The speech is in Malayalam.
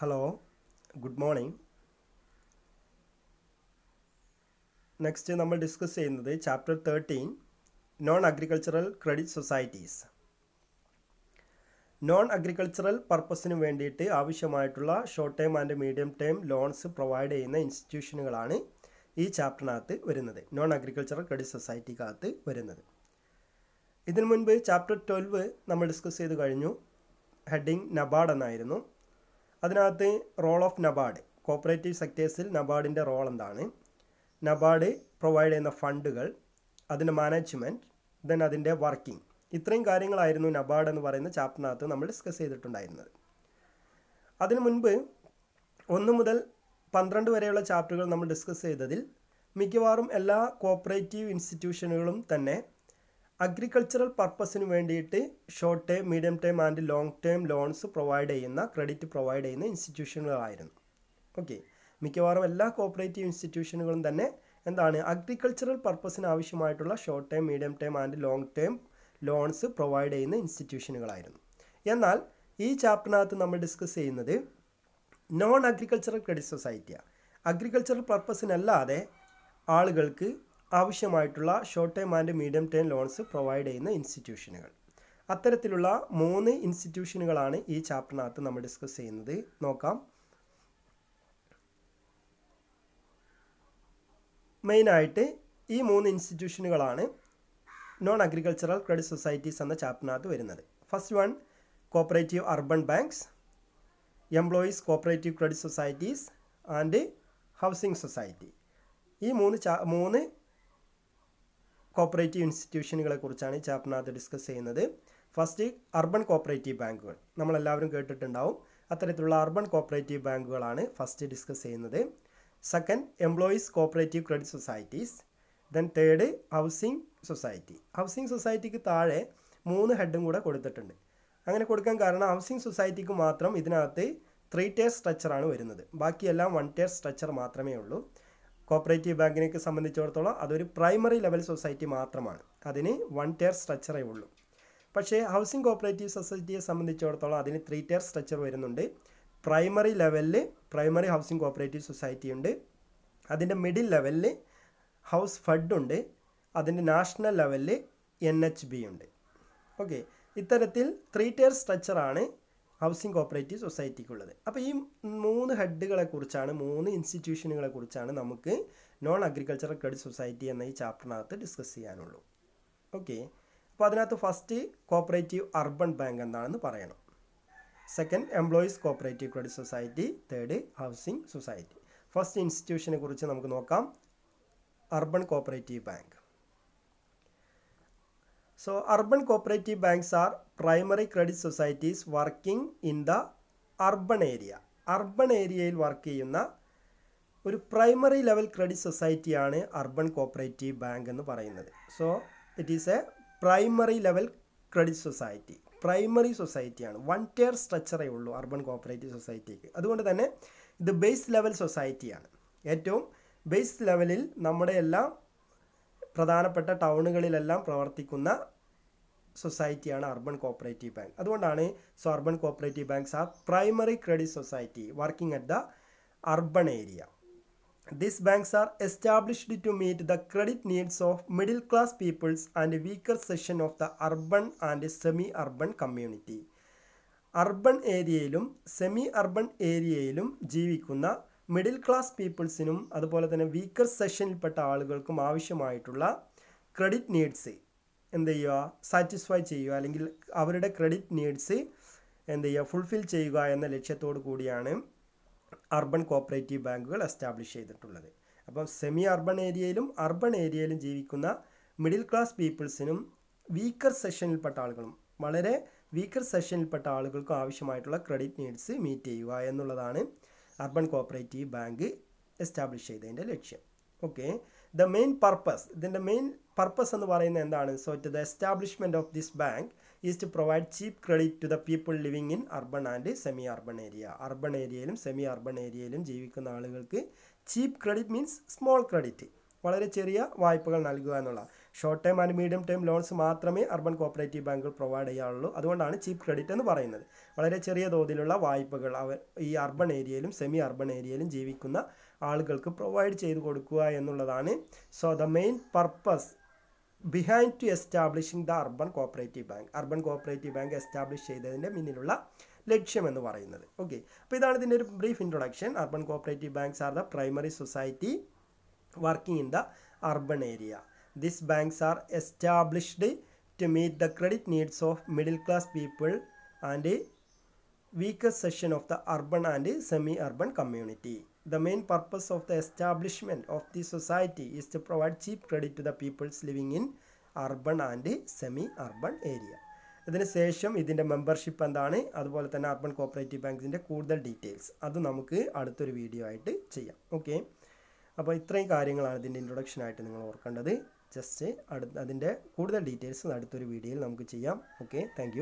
ഹലോ ഗുഡ് മോർണിംഗ് നെക്സ്റ്റ് നമ്മൾ ഡിസ്കസ് ചെയ്യുന്നത് chapter thirteen non agricultural credit societies non agricultural പർപ്പസിന് വേണ്ടിയിട്ട് ആവശ്യമായിട്ടുള്ള short term and medium term loans provide ചെയ്യുന്ന ഇൻസ്റ്റിറ്റ്യൂഷനുകളാണ് ഈ ചാപ്റ്ററിനകത്ത് വരുന്നത്. നോൺ അഗ്രികൾച്ചറൽ ക്രെഡിറ്റ് സൊസൈറ്റിക്കകത്ത് വരുന്നത്. ഇതിനു മുൻപ് ചാപ്റ്റർ ട്വൽവ് നമ്മൾ ഡിസ്കസ് ചെയ്ത് കഴിഞ്ഞു. ഹെഡിങ് നബാർഡ് എന്നായിരുന്നു. അതിനകത്ത് റോൾ ഓഫ് നബാർഡ് കോപ്പറേറ്റീവ് സെക്ടേഴ്സിൽ നബാർഡിന്റെ റോൾ എന്താണ്? നബാർഡ് പ്രൊവൈഡ് ചെയ്യുന്ന ഫണ്ടുകൾ അതിന്റെ മാനേജ്മെന്റ് ദെൻ അതിന്റെ വർക്കിംഗ് ഇത്രയും കാര്യങ്ങളായിരുന്നു നബാർഡ് എന്ന് പറയുന്ന ചാപ്റ്ററിനകത്ത് നമ്മൾ ഡിസ്കസ് ചെയ്തിട്ടുണ്ടായിരുന്നത്. അതിനു മുൻപ് ഒന്ന് മുതൽ പന്ത്രണ്ട് വരെയുള്ള ചാപ്റ്ററുകൾ നമ്മൾ ഡിസ്കസ് ചെയ്തതിൽ മിക്കവാറും എല്ലാ കോപ്പറേറ്റീവ് ഇൻസ്റ്റിറ്റ്യൂഷനുകളും തന്നെ അഗ്രികൾച്ചറൽ പർപ്പസിന് വേണ്ടിയിട്ട് short term medium term and long term loans provide ചെയ്യുന്ന ക്രെഡിറ്റ് പ്രൊവൈഡ് ചെയ്യുന്ന ഇൻസ്റ്റിറ്റ്യൂഷനുകളായിരുന്നു ഓക്കെ മിക്കവാറും എല്ലാ കോപ്പറേറ്റീവ് ഇൻസ്റ്റിറ്റ്യൂഷനുകളും തന്നെ എന്താണ്? അഗ്രികൾച്ചറൽ പർപ്പസിന് ആവശ്യമായിട്ടുള്ള short term medium term and long term loans provide ചെയ്യുന്ന ഇൻസ്റ്റിറ്റ്യൂഷനുകളായിരുന്നു എന്നാൽ ഈ ചാപ്റ്ററിനകത്ത് നമ്മൾ ഡിസ്കസ് ചെയ്യുന്നത് നോൺ അഗ്രികൾച്ചറൽ ക്രെഡിറ്റ് സൊസൈറ്റിയാണ് അഗ്രികൾച്ചറൽ പർപ്പസിനല്ലാതെ ആളുകൾക്ക് ആവശ്യമായിട്ടുള്ള short time and medium time loans provide ചെയ്യുന്ന ഇൻസ്റ്റിറ്റ്യൂഷനുകൾ അത്തരത്തിലുള്ള മൂന്ന് ഇൻസ്റ്റിറ്റ്യൂഷനുകളാണ് ഈ ചാപ്റ്ററിനകത്ത് നമ്മൾ ഡിസ്കസ് ചെയ്യുന്നത്. നോക്കാം. മെയിനായിട്ട് ഈ മൂന്ന് ഇൻസ്റ്റിറ്റ്യൂഷനുകളാണ് നോൺ അഗ്രികൾച്ചറൽ ക്രെഡിറ്റ് സൊസൈറ്റീസ് എന്ന ചാപ്റ്ററിനകത്ത് വരുന്നത്. First one cooperative urban banks employees cooperative credit societies and housing society ഈ മൂന്ന് മൂന്ന് കോപ്പറേറ്റീവ് ഇൻസ്റ്റിറ്റ്യൂഷനുകളെ കുറിച്ചാണ് ഈ ചാപ്റ്ററിനകത്ത് ഡിസ്കസ് ചെയ്യുന്നത്. ഫസ്റ്റ് അർബൻ കോപ്പറേറ്റീവ് ബാങ്കുകൾ നമ്മളെല്ലാവരും കേട്ടിട്ടുണ്ടാവും. അത്തരത്തിലുള്ള അർബൻ കോപ്പറേറ്റീവ് ബാങ്കുകളാണ് ഫസ്റ്റ് ഡിസ്കസ് ചെയ്യുന്നത്. Second employees cooperative credit societies then third housing society housing സൊസൈറ്റിക്ക് താഴെ മൂന്ന് ഹെഡും കൂടെ കൊടുത്തിട്ടുണ്ട്. അങ്ങനെ കൊടുക്കാൻ കാരണം ഹൗസിംഗ് സൊസൈറ്റിക്ക് മാത്രം ഇതിനകത്ത് ത്രീ ടയർ സ്ട്രക്ചറാണ് വരുന്നത്. ബാക്കിയെല്ലാം വൺ ടയർ സ്ട്രക്ചർ മാത്രമേ ഉള്ളൂ. കോപ്പറേറ്റീവ് ബാങ്കിനെ സംബന്ധിച്ചിടത്തോളം അതൊരു പ്രൈമറി ലെവൽ സൊസൈറ്റി മാത്രമാണ്. അതിന് വൺ ടയർ സ്ട്രക്ചറേ ഉള്ളൂ. പക്ഷേ ഹൗസിംഗ് കോപ്പറേറ്റീവ് സൊസൈറ്റിയെ സംബന്ധിച്ചിടത്തോളം അതിന് ത്രീ ടയർ സ്ട്രക്ചർ വരുന്നുണ്ട്. പ്രൈമറി ലെവലിൽ പ്രൈമറി ഹൗസിംഗ് കോപ്പറേറ്റീവ് സൊസൈറ്റി ഉണ്ട്. അതിന്റെ മിഡിൽ ലെവലിൽ ഹൗസ് ഫഡ് ഉണ്ട്. അതിന്റെ നാഷണൽ ലെവലിൽ എൻ എച്ച് ബി ഉണ്ട്. ഓക്കെ. ഇത്തരത്തിൽ ത്രീ ടയർ സ്ട്രക്ചറാണ് ഹൗസിംഗ് കോപ്പറേറ്റീവ് സൊസൈറ്റിക്കുള്ളത്. അപ്പോൾ ഈ മൂന്ന് ഹെഡുകളെ കുറിച്ചാണ് മൂന്ന് ഇൻസ്റ്റിറ്റ്യൂഷനുകളെ കുറിച്ചാണ് നമുക്ക് നോൺ അഗ്രികൾച്ചറൽ ക്രെഡിറ്റ് സൊസൈറ്റി എന്ന ഈ ചാപ്റ്ററിനകത്ത് ഡിസ്കസ് ചെയ്യാനുള്ളൂ. ഓക്കെ? അപ്പോൾ അതിനകത്ത് ഫസ്റ്റ് കോപ്പറേറ്റീവ് അർബൻ ബാങ്ക് എന്താണെന്ന് പറയണം. Second employees cooperative credit society third housing society. First ഇൻസ്റ്റിറ്റ്യൂഷനെ കുറിച്ച് നമുക്ക് നോക്കാം. Urban cooperative bank. So, urban cooperative banks are primary credit societies working in the urban area. Urban ഏരിയയിൽ വർക്ക് ചെയ്യുന്ന ഒരു പ്രൈമറി ലെവൽ ക്രെഡിറ്റ് സൊസൈറ്റിയാണ് അർബൻ കോപ്പറേറ്റീവ് ബാങ്ക് എന്ന് പറയുന്നത്. So it is a primary level credit society primary സൊസൈറ്റിയാണ് one tier സ്ട്രക്ചറേ ഉള്ളൂ അർബൻ കോപ്പറേറ്റീവ് സൊസൈറ്റിക്ക് അതുകൊണ്ട് തന്നെ ഇത് ബേസ് ലെവൽ സൊസൈറ്റിയാണ് ഏറ്റവും ബേസ് ലെവലിൽ നമ്മുടെ എല്ലാം പ്രധാനപ്പെട്ട ടൗണുകളിലെല്ലാം പ്രവർത്തിക്കുന്ന സൊസൈറ്റിയാണ് അർബൻ കോപ്പറേറ്റീവ് ബാങ്ക്. അതുകൊണ്ടാണ് so urban cooperative banks are primary credit society working at the urban area. This banks are established to meet the credit needs of middle class peoples and weaker section of the urban and semi urban community urban ഏരിയയിലും സെമി അർബൺ ഏരിയയിലും ജീവിക്കുന്ന മിഡിൽ ക്ലാസ് പീപ്പിൾസിനും അതുപോലെ തന്നെ വീക്കർ സെഷനിൽപ്പെട്ട ആളുകൾക്കും ആവശ്യമായിട്ടുള്ള ക്രെഡിറ്റ് നീഡ്സ് എന്ത് ചെയ്യുക? സാറ്റിസ്ഫൈ ചെയ്യുക. അല്ലെങ്കിൽ അവരുടെ ക്രെഡിറ്റ് നീഡ്സ് എന്ത് ചെയ്യുക? ഫുൾഫിൽ ചെയ്യുക എന്ന ലക്ഷ്യത്തോടു കൂടിയാണ് അർബൻ കോപ്പറേറ്റീവ് ബാങ്കുകൾ എസ്റ്റാബ്ലിഷ് ചെയ്തിട്ടുള്ളത്. അപ്പം സെമി അർബൺ ഏരിയയിലും അർബൺ ഏരിയയിലും ജീവിക്കുന്ന മിഡിൽ ക്ലാസ് പീപ്പിൾസിനും വീക്കർ സെഷനിൽപ്പെട്ട ആളുകളും വളരെ വീക്കർ സെഷനിൽപ്പെട്ട ആളുകൾക്കും ആവശ്യമായിട്ടുള്ള ക്രെഡിറ്റ് നീഡ്സ് മീറ്റ് ചെയ്യുക എന്നുള്ളതാണ് അർബൻ കോപ്പറേറ്റീവ് ബാങ്ക് എസ്റ്റാബ്ലിഷ് ചെയ്തതിന്റെ ലക്ഷ്യം. ഓക്കെ ദ മെയിൻ പർപ്പസ് ഇതിന്റെ മെയിൻ പർപ്പസ് എന്ന് പറയുന്നത് എന്താണ്? So to the establishment of this bank is to provide cheap credit to the people living in urban and semi urban area urban ഏരിയയിലും സെമി അർബൺ ഏരിയയിലും ജീവിക്കുന്ന ആളുകൾക്ക് cheap credit means small credit വളരെ ചെറിയ വായ്പകൾ നൽകുക എന്നുള്ള short time and medium time loans മാത്രമേ അർബൻ കോപ്പറേറ്റീവ് ബാങ്കുകൾ പ്രൊവൈഡ് ചെയ്യാറുള്ളൂ. അതുകൊണ്ടാണ് ചീപ്പ് ക്രെഡിറ്റ് എന്ന് പറയുന്നത്. വളരെ ചെറിയ തോതിലുള്ള വായ്പകൾ അവർ ഈ അർബൻ ഏരിയയിലും സെമി അർബൻ ഏരിയയിലും ജീവിക്കുന്ന ആളുകൾക്ക് പ്രൊവൈഡ് ചെയ്ത് കൊടുക്കുക എന്നുള്ളതാണ്. So the main purpose behind to establishing the urban cooperative bank urban cooperative bank establish ചെയ്തതിന്റെ മുന്നിലുള്ള ലക്ഷ്യം എന്ന് പറയുന്നത്. ഓക്കെ അപ്പോൾ ഇതാണ് ഇതിന്റെ ഒരു brief introduction urban cooperative banks are the primary society working in the urban area this banks are established to meet the credit needs of middle class people and weakest section of the urban and semi-urban community. The main purpose of the establishment of the society is to provide cheap credit to the peoples living in urban and semi urban area ഇതിന് ശേഷം ഇതിന്റെ മെമ്പർഷിപ്പ് എന്താണ്? അതുപോലെ തന്നെ അർബൺ കോപ്പറേറ്റീവ് ബാങ്ക്സിന്റെ കൂടുതൽ ഡീറ്റെയിൽസ് അത് നമുക്ക് അടുത്തൊരു വീഡിയോ ആയിട്ട് ചെയ്യാം. ഓക്കെ അപ്പോൾ ഇത്രയും കാര്യങ്ങളാണ് ഇതിന്റെ ഇൻട്രൊഡക്ഷൻ ആയിട്ട് നിങ്ങൾ ഓർക്കേണ്ടത്. ജസ്റ്റ് അടുത്ത അതിന്റെ കൂടുതൽ ഡീറ്റെയിൽസ് അടുത്തൊരു വീഡിയോയിൽ നമുക്ക് ചെയ്യാം. Okay thank